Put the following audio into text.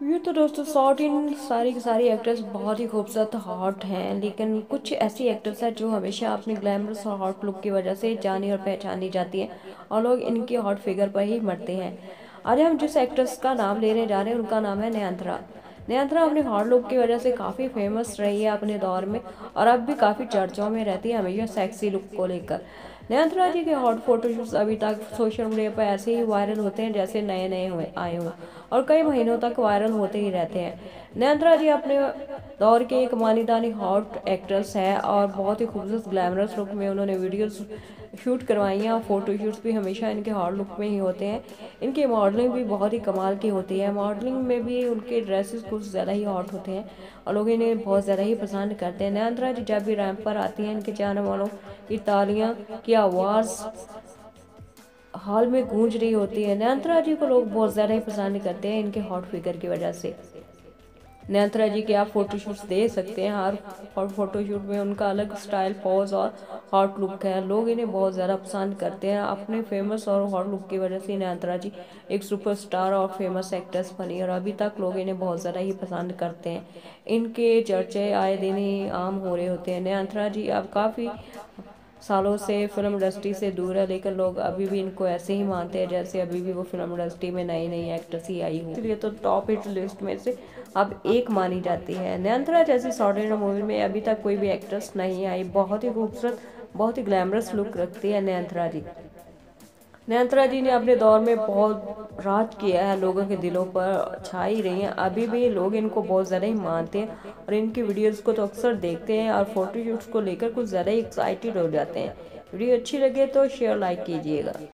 ये तो दोस्तों शॉर्ट इन सारी की सारी एक्ट्रेस बहुत ही खूबसूरत हॉट हैं, लेकिन कुछ ऐसी एक्ट्रेस हैं जो हमेशा अपने ग्लैमरस और हॉट लुक की वजह से जानी और पहचानी जाती हैं और लोग इनकी हॉट फिगर पर ही मरते हैं। आज हम जिस एक्ट्रेस का नाम लेने जा रहे हैं, उनका नाम है नयंत्रा नयंत्रा अपने हॉट लुक की वजह से काफ़ी फ़ेमस रही है अपने दौर में और अब भी काफ़ी चर्चाओं में रहती है हमेशा सेक्सी लुक को लेकर। नयंत्रा जी के हॉट फोटोशूट्स अभी तक सोशल मीडिया पर ऐसे ही वायरल होते हैं जैसे नए नए हुए, आए हों और कई महीनों तक वायरल होते ही रहते हैं। नयंत्रा जी अपने दौर के एक मानी दानी हॉट एक्ट्रेस है और बहुत ही खूबसूरत ग्लैमरस लुक में उन्होंने वीडियोस शूट करवाई हैं और फ़ोटो शूट्स भी हमेशा इनके हॉट लुक में ही होते हैं। इनकी मॉडलिंग भी बहुत ही कमाल की होती है। मॉडलिंग में भी उनके ड्रेसेस कुछ ज़्यादा ही हॉट होते हैं और लोग इन्हें बहुत ज़्यादा ही पसंद करते हैं। नयंत्रा जी जब भी रैंप पर आती हैं, इनके चाहने वालों की तालियाँ, की आवाज़ हॉल में गूंज रही होती है। नयंत्रा जी को लोग बहुत ज़्यादा ही पसंद करते हैं इनके हॉट फिगर की वजह से। नयंत्रा जी के आप फोटोशूट्स दे सकते हैं हर हॉट फोटोशूट में उनका अलग स्टाइल पॉज और हॉट लुक है लोग इन्हें बहुत ज़्यादा पसंद करते हैं अपने फ़ेमस और हॉट लुक की वजह से नयंत्रा जी एक सुपरस्टार और फ़ेमस एक्ट्रेस बनी और अभी तक लोग इन्हें बहुत ज़्यादा ही पसंद करते हैं इनके चर्चे आए दिन ही आम हो रहे होते हैं नयंत्रा जी अब काफ़ी सालों से फ़िल्म इंडस्ट्री से दूर है, लेकिन लोग अभी भी इनको ऐसे ही मानते हैं जैसे अभी भी वो फ़िल्म इंडस्ट्री में नई नई एक्ट्रेस ही आई हो। इसलिए तो टॉप हिट लिस्ट में से अब एक मानी जाती है। नयंत्रा जैसी शॉर्ट मूवी में अभी तक कोई भी एक्ट्रेस नहीं आई। बहुत ही खूबसूरत, बहुत ही ग्लैमरस लुक रखती है नयंत्रा जी। नयंत्रा जी ने अपने दौर में बहुत राज किया है, लोगों के दिलों पर छाई रही हैं। अभी भी लोग इनको बहुत ज़्यादा ही मानते हैं और इनकी वीडियोस को तो अक्सर देखते हैं और फोटोशूट्स को लेकर कुछ ज़्यादा ही एक्साइटेड हो जाते हैं। वीडियो अच्छी लगे तो शेयर लाइक कीजिएगा।